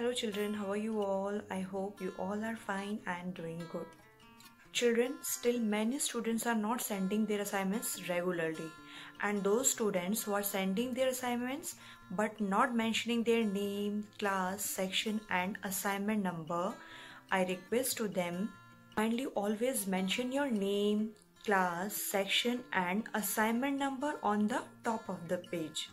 Hello children, how are you all? I hope you all are fine and doing good. Children, still many students are not sending their assignments regularly and those students who are sending their assignments but not mentioning their name, class, section and assignment number, I request to them kindly always mention your name, class, section and assignment number on the top of the page.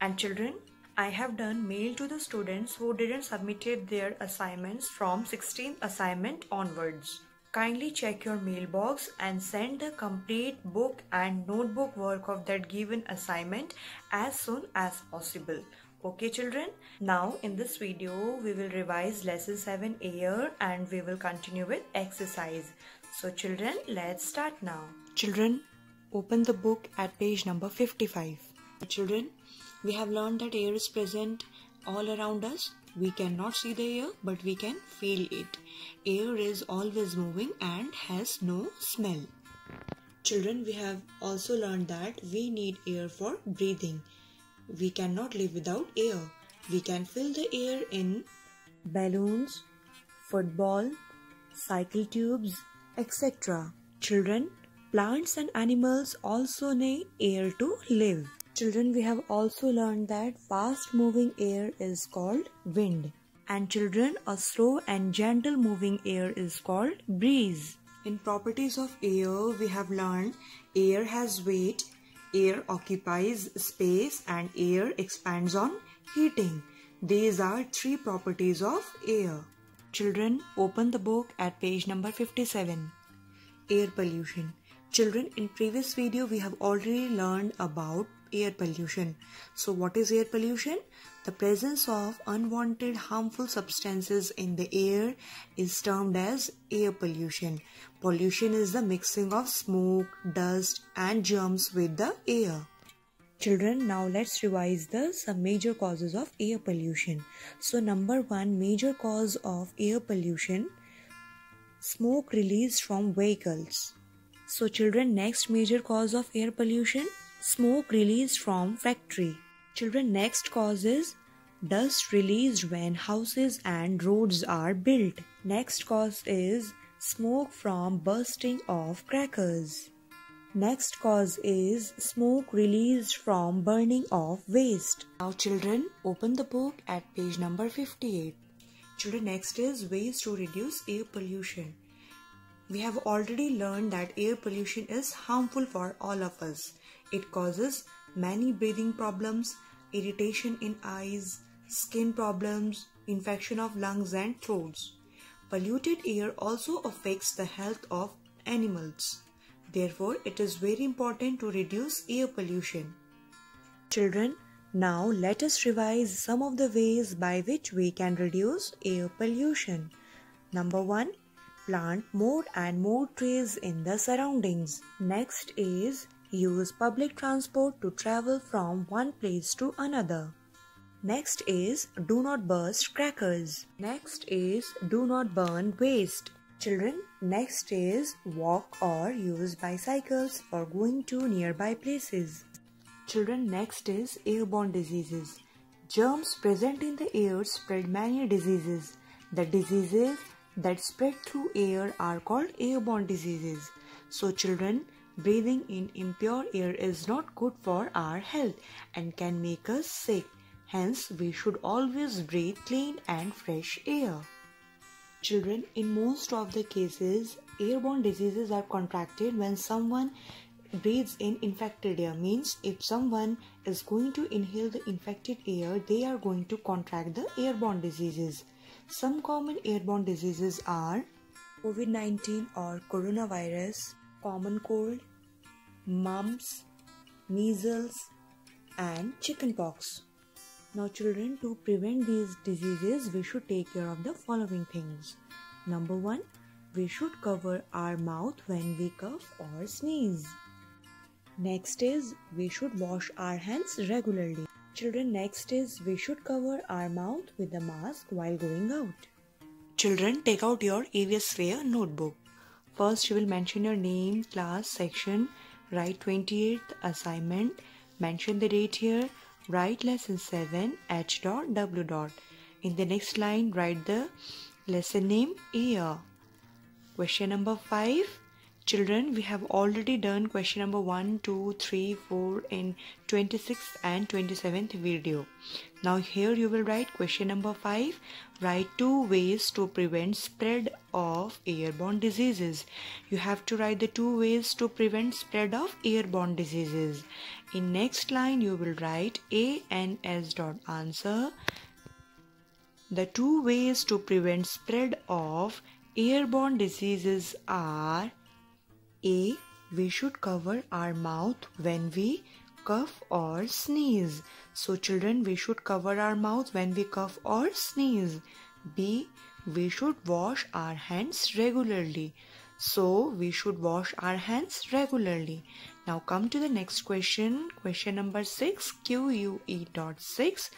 And children, I have done mail to the students who didn't submitted their assignments from 16th assignment onwards. Kindly check your mailbox and send the complete book and notebook work of that given assignment as soon as possible. Okay children, now in this video we will revise lesson 7 air and we will continue with exercise. So children, let's start now. Children, open the book at page number 55. Children, we have learned that air is present all around us. We cannot see the air, but we can feel it. Air is always moving and has no smell. Children, we have also learned that we need air for breathing. We cannot live without air. We can fill the air in balloons, football, cycle tubes, etc. Children, plants and animals also need air to live. Children, we have also learned that fast moving air is called wind. And children, a slow and gentle moving air is called breeze. In properties of air, we have learned air has weight, air occupies space, and air expands on heating. These are three properties of air. Children, open the book at page number 57. Air pollution. Children, in previous video we have already learned about air pollution. So what is air pollution? The presence of unwanted harmful substances in the air is termed as air pollution. Pollution is the mixing of smoke, dust and germs with the air. Children, now let's revise the some major causes of air pollution. So number one major cause of air pollution smoke released from vehicles. So children next major cause of air pollution smoke released from factory. Children next causes dust released when houses and roads are built. Next cause is smoke from bursting of crackers. Next cause is smoke released from burning of waste. Now children open the book at page number 58. Children next is ways to reduce air pollution. We have already learned that air pollution is harmful for all of us. It causes many breathing problems, irritation in eyes, skin problems, infection of lungs and throats. Polluted air also affects the health of animals. Therefore, it is very important to reduce air pollution. Children, now let us revise some of the ways by which we can reduce air pollution. Number 1. Plant more and more trees in the surroundings. Next is use public transport to travel from one place to another. Next is do not burst crackers. Next is do not burn waste. Children, next is walk or use bicycles for going to nearby places. Children, next is airborne diseases. Germs present in the air spread many diseases. The diseases that spread through air are called airborne diseases. So, children, breathing in impure air is not good for our health and can make us sick. Hence, we should always breathe clean and fresh air. Children, in most of the cases, airborne diseases are contracted when someone breathes in infected air means if someone is going to inhale the infected air they are going to contract the airborne diseases some common airborne diseases are covid-19 or coronavirus common cold mumps measles and chickenpox now children to prevent these diseases we should take care of the following things number 1 we should cover our mouth when we cough or sneeze Next is we should wash our hands regularly. Children, next is we should cover our mouth with a mask while going out. Children, take out your EVS Sphere notebook. First, you will mention your name, class, section, write 28th assignment, mention the date here, write lesson 7 H dot W dot. In the next line, write the lesson name air. Question number 5 Children, we have already done question number 1, 2, 3, 4 in 26th and 27th video. Now here you will write question number 5. Write two ways to prevent spread of airborne diseases. You have to write the two ways to prevent spread of airborne diseases. In next line you will write A and S dot answer. The two ways to prevent spread of airborne diseases are a. We should cover our mouth when we cough or sneeze. So, children, we should cover our mouth when we cough or sneeze. B. We should wash our hands regularly. So, we should wash our hands regularly. Now, come to the next question. Question number 6 QUE dot 6.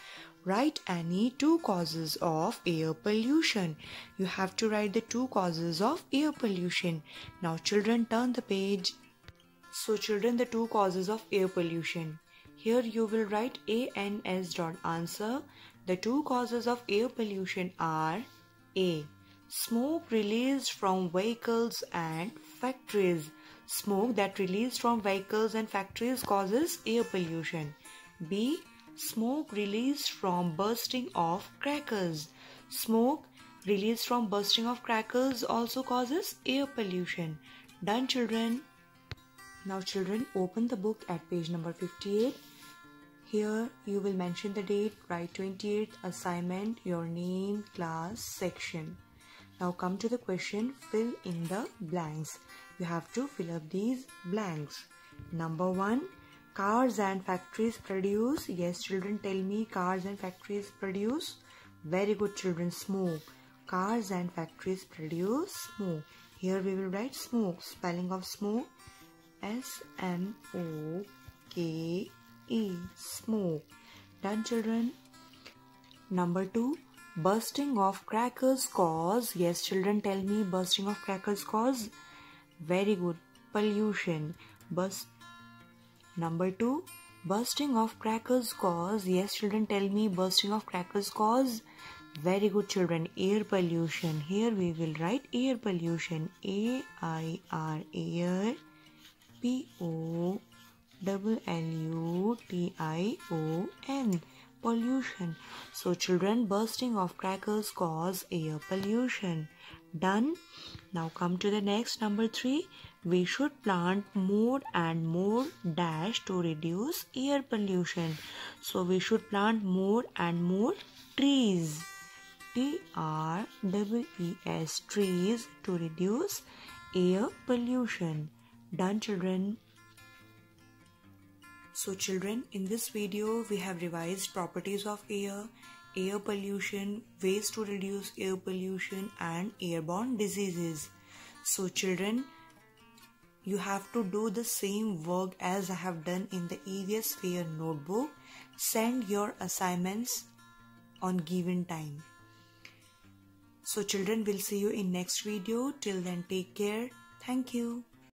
Write any two causes of air pollution. You have to write the two causes of air pollution. Now children turn the page. So children the two causes of air pollution. Here you will write ANS dot answer. The two causes of air pollution are A. Smoke released from vehicles and factories. Smoke that released from vehicles and factories causes air pollution. B Smoke released from bursting of crackers. Smoke released from bursting of crackers also causes air pollution. Done, children. Now, children, open the book at page number 58. Here you will mention the date, write 28th assignment, your name, class, section. Now come to the question, fill in the blanks. You have to fill up these blanks. Number 1, Cars and factories produce. Yes, children, tell me cars and factories produce. Very good, children. Smoke. Cars and factories produce smoke. Here we will write smoke. Spelling of smoke S M O K E. Smoke. Done, children. Number two. Bursting of crackers cause. Yes, children, tell me bursting of crackers cause. Very good. Pollution. Burst Number two, bursting of crackers cause. Yes, children, tell me bursting of crackers cause. Very good, children. Air pollution. Here we will write air pollution. A I R air. P O double L U T I O N pollution. So, children, bursting of crackers cause air pollution. Done. Now, come to the next number three. We should plant more and more dash to reduce air pollution. So we should plant more and more trees. T R W E S trees to reduce air pollution. Done children. So children in this video we have revised properties of air air pollution ways to reduce air pollution and airborne diseases so children you have to do the same work as I have done in the Fair notebook. Send your assignments on given time. So children, we'll see you in next video. Till then, take care. Thank you.